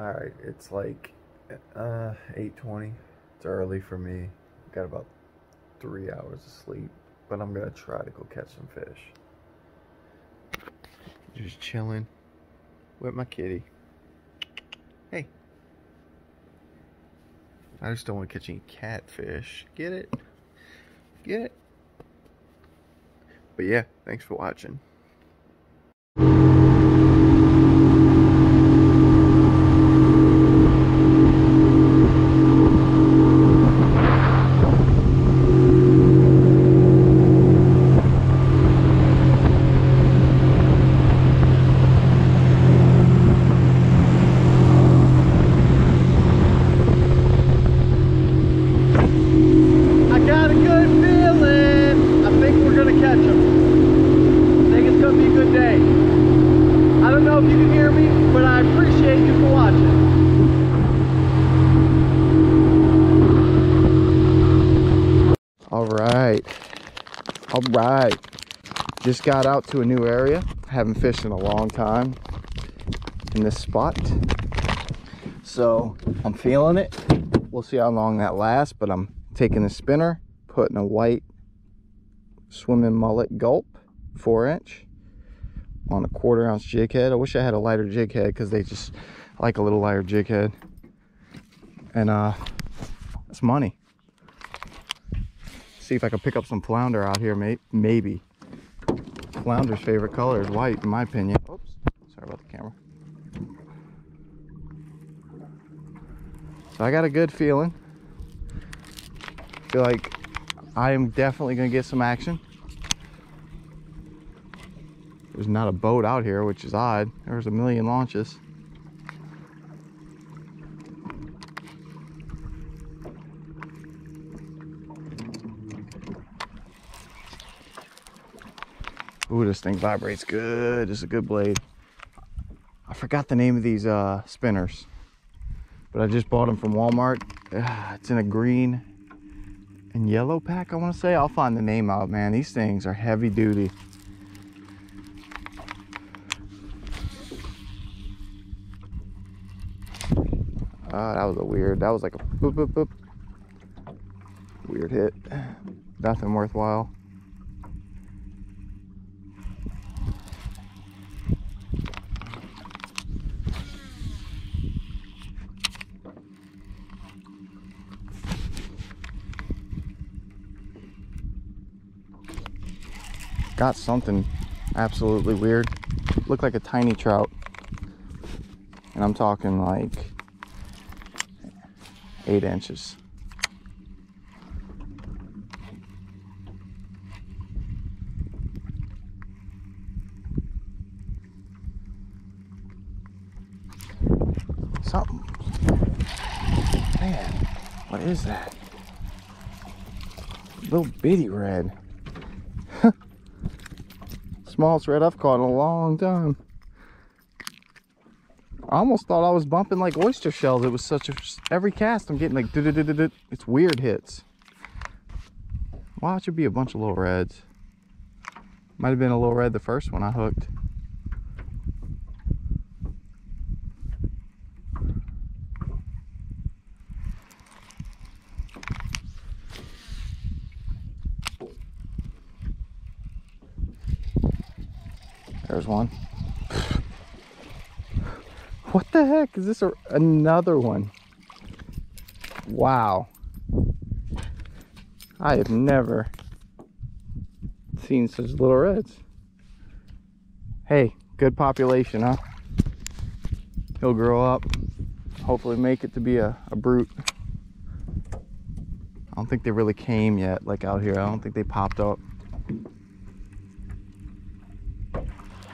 All right, it's like uh 8:20. It's early for me. Got about 3 hours of sleep, but I'm going to try to go catch some fish. Just chilling with my kitty. Hey. I just don't want to catch any catfish. Get it? Get it? But yeah, thanks for watching. I got a good feeling. I think we're gonna catch them. I think it's gonna be a good day. I don't know if you can hear me, but I appreciate you for watching. All right. All right. Just got out to a new area. Haven't fished in a long time in this spot. So I'm feeling it. We'll see how long that lasts, but I'm taking a spinner, putting a white swimming mullet gulp, four inch, on a quarter ounce jig head. I wish I had a lighter jig head because they just like a little lighter jig head. And uh, it's money. See if I can pick up some flounder out here, may maybe. Flounder's favorite color is white, in my opinion. Oops, sorry about the camera. So I got a good feeling. Feel like I am definitely gonna get some action. There's not a boat out here, which is odd. There's a million launches. Ooh, this thing vibrates good. It's a good blade. I forgot the name of these uh, spinners, but I just bought them from Walmart. Ah, It's in a green and yellow pack, I want to say. I'll find the name out, man. These things are heavy duty. Ah, that was a weird, that was like a boop, boop, boop. Weird hit. Nothing worthwhile. Got something absolutely weird. Looked like a tiny trout. And I'm talking like eight inches. Something. Man, what is that? Little bitty red smallest red I've caught in a long time. I almost thought I was bumping like oyster shells. It was such a every cast I'm getting like -du -du -du. it's weird hits. Watch it be a bunch of little reds. Might have been a little red the first one I hooked. There's one. What the heck? Is this a, another one? Wow. I have never seen such little reds. Hey, good population, huh? He'll grow up, hopefully make it to be a, a brute. I don't think they really came yet, like out here. I don't think they popped up.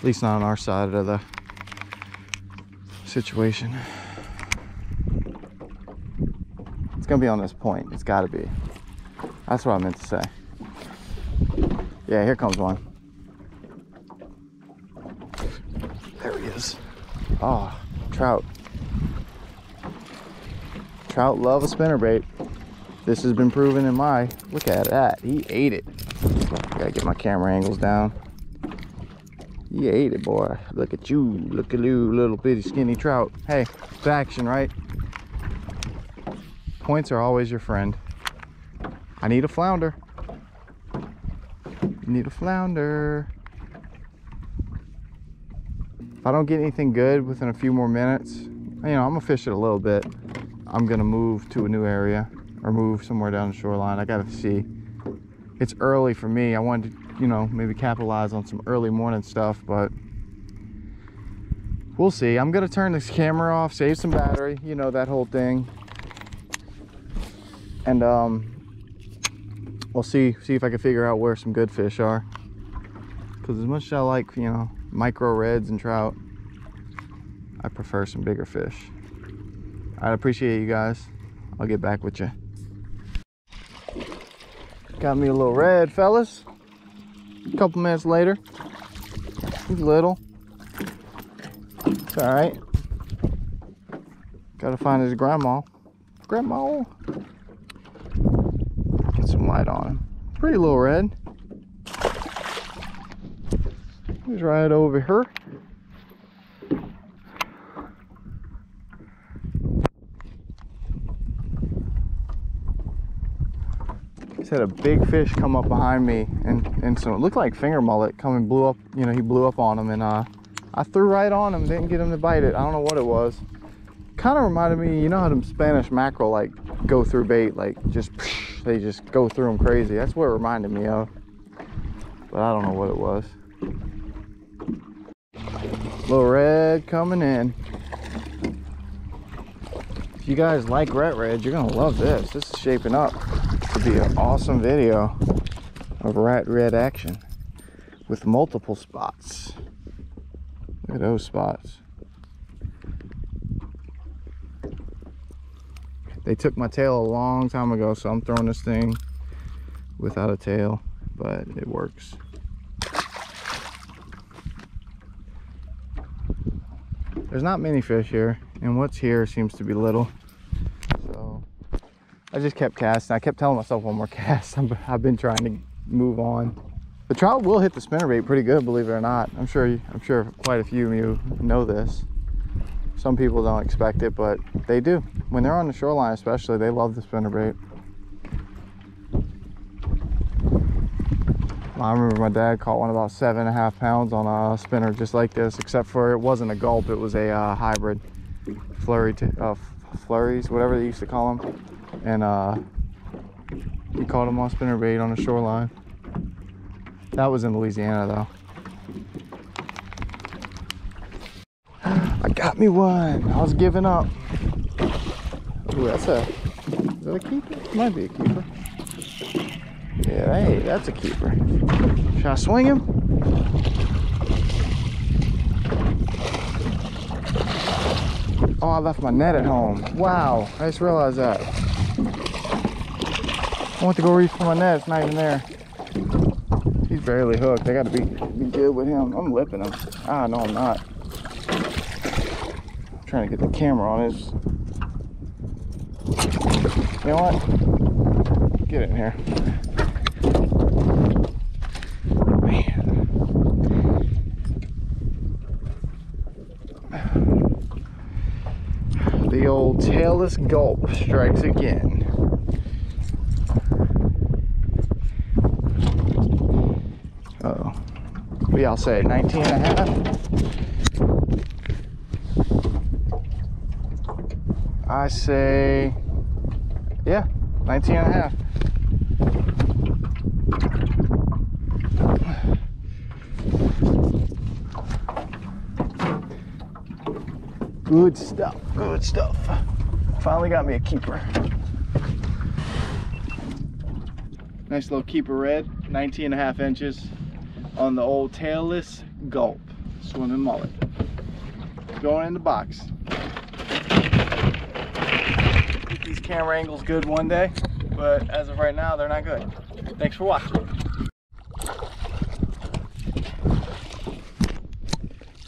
At least not on our side of the situation. It's gonna be on this point. It's gotta be. That's what I meant to say. Yeah, here comes one. There he is. Oh, trout. Trout love a spinnerbait. This has been proven in my, look at that. He ate it. Gotta get my camera angles down. He ate it, boy. Look at you. Look at you, little bitty skinny trout. Hey, it's action, right? Points are always your friend. I need a flounder. Need a flounder. If I don't get anything good within a few more minutes, you know, I'm gonna fish it a little bit. I'm gonna move to a new area or move somewhere down the shoreline. I gotta see. It's early for me. I wanted to, you know, maybe capitalize on some early morning stuff, but we'll see. I'm gonna turn this camera off, save some battery, you know, that whole thing. And um, we'll see see if I can figure out where some good fish are. Because as much as I like, you know, micro reds and trout, I prefer some bigger fish. I'd appreciate you guys. I'll get back with you. Got me a little red, fellas. A couple minutes later. He's little. It's all right. Gotta find his grandma. Grandma. Get some light on him. Pretty little red. He's right over here. Just had a big fish come up behind me and, and so it looked like finger mullet coming blew up, you know, he blew up on him and uh, I threw right on him, didn't get him to bite it. I don't know what it was. Kind of reminded me, you know how them Spanish mackerel like go through bait, like just, they just go through them crazy. That's what it reminded me of. But I don't know what it was. Little red coming in. If you guys like red red, you're gonna love this. This is shaping up to be an awesome video of rat red action with multiple spots. Look at those spots. They took my tail a long time ago, so I'm throwing this thing without a tail, but it works. There's not many fish here, and what's here seems to be little. I just kept casting. I kept telling myself one more cast. i have been trying to move on. The trout will hit the spinnerbait pretty good, believe it or not. I'm sure I'm sure quite a few of you know this. Some people don't expect it, but they do. When they're on the shoreline especially, they love the spinnerbait. I remember my dad caught one about seven and a half pounds on a spinner just like this, except for it wasn't a gulp, it was a uh, hybrid flurry, uh, flurries, whatever they used to call them. And uh, he caught them on spinner bait on the shoreline. That was in Louisiana though. I got me one. I was giving up. Ooh, that's a, is that a keeper? Might be a keeper. Yeah, hey, that's a keeper. Should I swing him? Oh, I left my net at home. Wow, I just realized that. I went to go reach for my net, it's not even there. He's barely hooked. I gotta be, be good with him. I'm lipping him. Ah, no, I'm not. I'm trying to get the camera on his. You know what? Get in here. Man. The old tailless gulp strikes again. Uh oh. What y'all say, 19 and a half? I say, yeah, 19 and a half. Good stuff, good stuff. Finally got me a keeper. Nice little keeper red, 19 and a half inches on the old tailless gulp swimming mullet. Going in the box. Get these camera angles good one day, but as of right now, they're not good. Thanks for watching.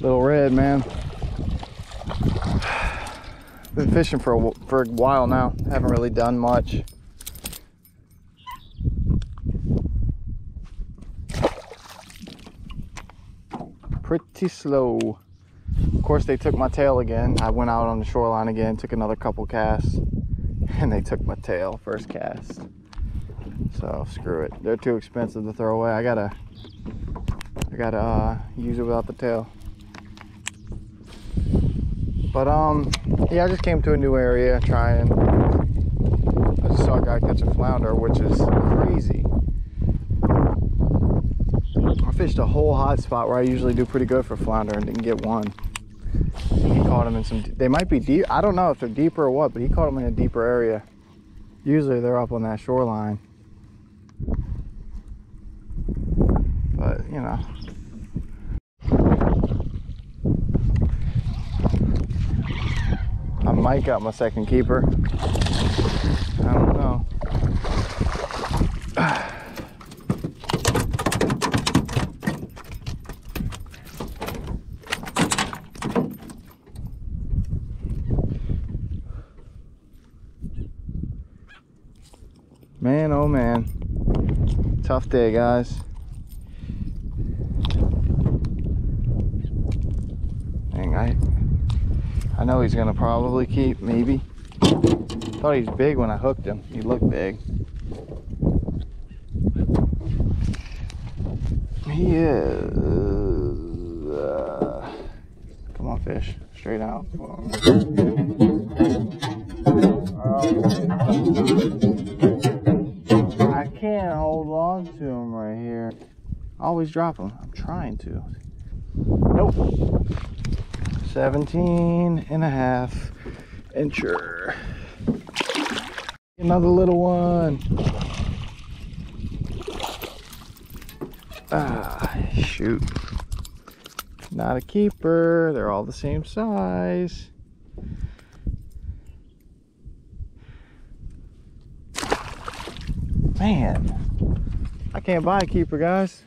Little red, man. Been fishing for a, for a while now. Haven't really done much. Pretty slow. Of course, they took my tail again. I went out on the shoreline again, took another couple casts, and they took my tail first cast. So screw it. They're too expensive to throw away. I gotta, I gotta uh, use it without the tail. But um, yeah, I just came to a new area trying. I just saw a guy catch a flounder, which is crazy. I fished a whole hot spot where I usually do pretty good for flounder and didn't get one. He caught them in some, they might be deep. I don't know if they're deeper or what, but he caught them in a deeper area. Usually they're up on that shoreline. But, you know. I might got my second keeper. I don't know. Man, oh man. Tough day, guys. Dang, I, I know he's gonna probably keep, maybe. Thought he was big when I hooked him. He looked big. He is. Uh, come on, fish. Straight out. Always drop them. I'm trying to. Nope. 17 and a half incher. Another little one. Ah, shoot. Not a keeper. They're all the same size. Man, I can't buy a keeper, guys.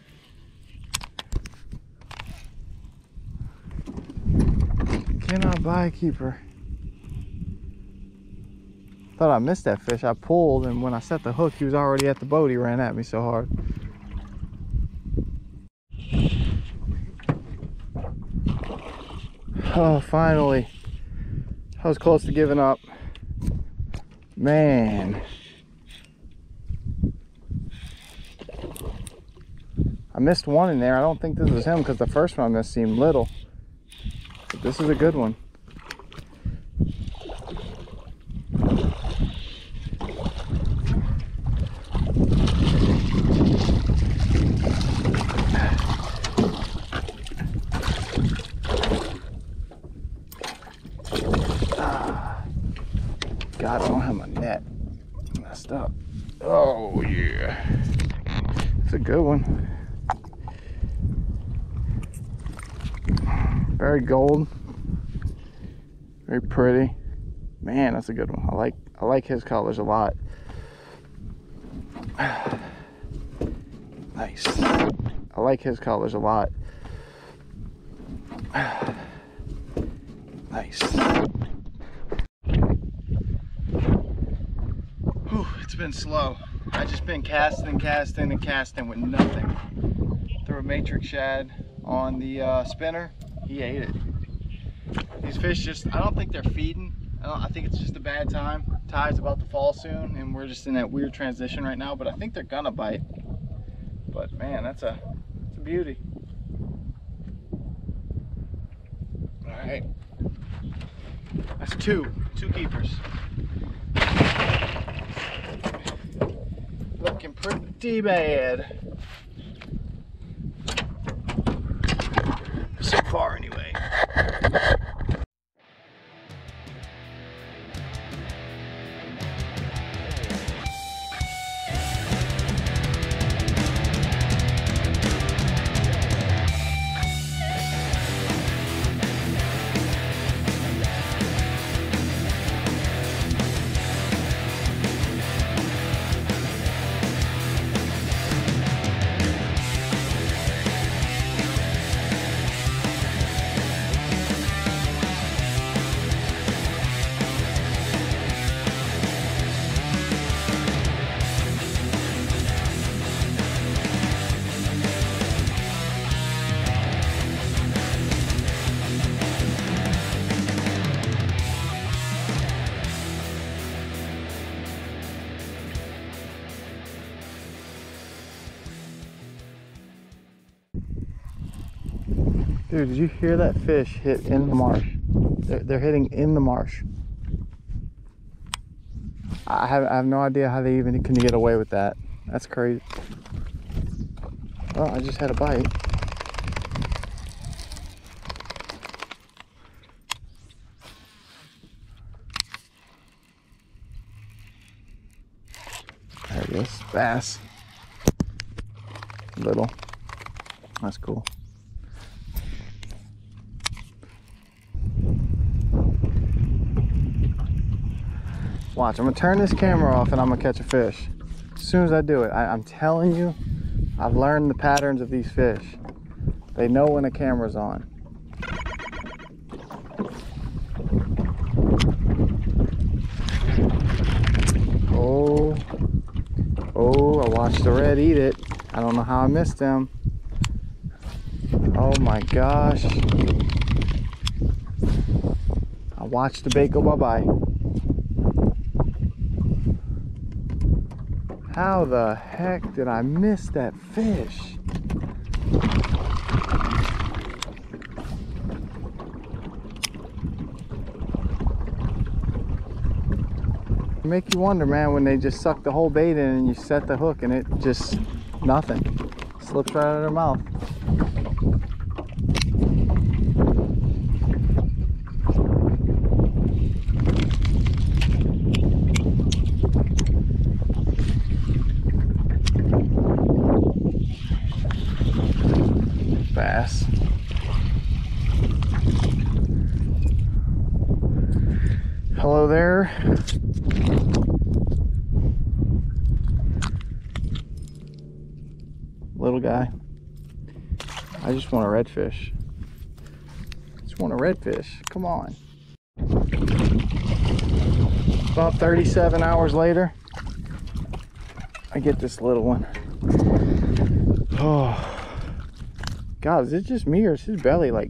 Cannot buy keeper. Thought I missed that fish. I pulled, and when I set the hook, he was already at the boat. He ran at me so hard. Oh, finally. I was close to giving up. Man. I missed one in there. I don't think this was him because the first one I missed seemed little. This is a good one. Ah. God, I don't have my net. Messed up. Oh, yeah. It's a good one. Very gold. Very pretty. Man, that's a good one. I like I like his colors a lot. Nice. I like his colors a lot. Nice. Whew, it's been slow. I just been casting, casting, and casting with nothing. Threw a matrix shad on the uh, spinner. He ate it. These fish just, I don't think they're feeding. I, I think it's just a bad time. Tide's about to fall soon, and we're just in that weird transition right now, but I think they're gonna bite. But man, that's a, that's a beauty. All right. That's two, two keepers. Looking pretty bad. Dude, did you hear that fish hit in the marsh? They're, they're hitting in the marsh. I have, I have no idea how they even can get away with that. That's crazy. Oh, I just had a bite. There it is. Bass. Little. That's cool. Watch, I'm gonna turn this camera off and I'm gonna catch a fish. As soon as I do it, I, I'm telling you, I've learned the patterns of these fish. They know when a camera's on. Oh, oh, I watched the red eat it. I don't know how I missed him. Oh my gosh. I watched the bait go bye-bye. How the heck did I miss that fish? Make you wonder, man, when they just suck the whole bait in and you set the hook and it just nothing. Slips right out of their mouth. Hello there. Little guy. I just want a redfish. Just want a redfish. Come on. About 37 hours later, I get this little one. Oh, God, is it just me or is his belly like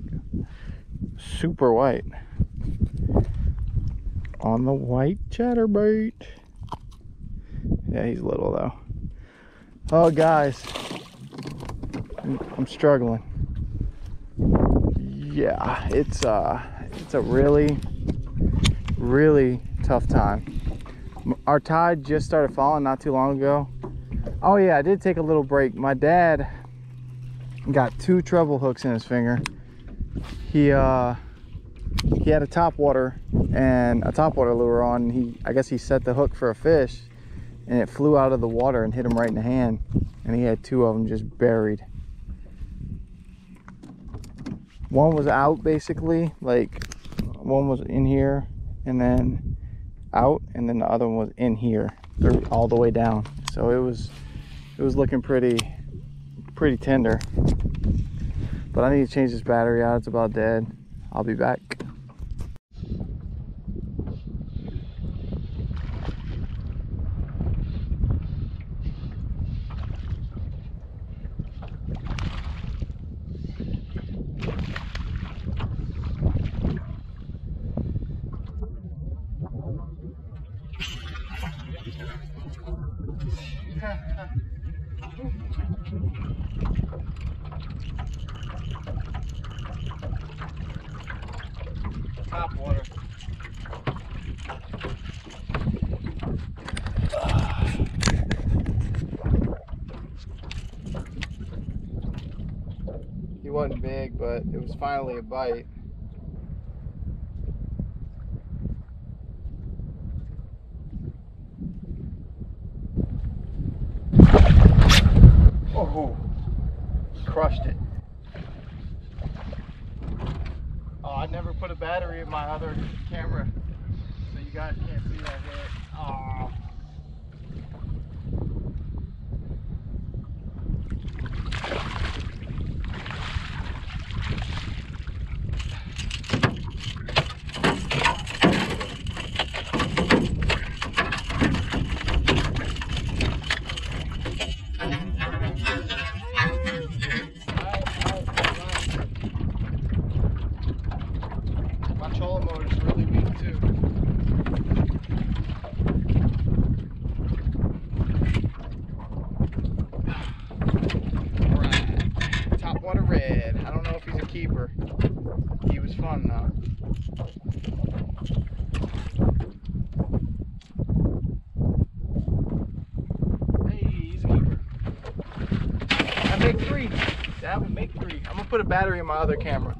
super white? On the white chatterbait. Yeah, he's little though. Oh, guys, I'm, struggling. Yeah, it's uh, it's a really, really tough time. Our tide just started falling not too long ago. Oh yeah, I did take a little break. My dad got two treble hooks in his finger. He uh, he had a top water and a top water lure on. He, I guess he set the hook for a fish, and it flew out of the water and hit him right in the hand. And he had two of them just buried. One was out basically, like one was in here and then out, and then the other one was in here, all the way down. So it was, it was looking pretty, pretty tender. But I need to change this battery out. It's about dead. I'll be back. Top water. He wasn't big, but it was finally a bite. Oh, crushed it. Oh, I never put a battery in my other camera, so you guys can't see that hit. Oh. My trolling motor is really weak too. He was fun though. Hey, he's a keeper. I make three. That would make three. I'm gonna put a battery in my other camera.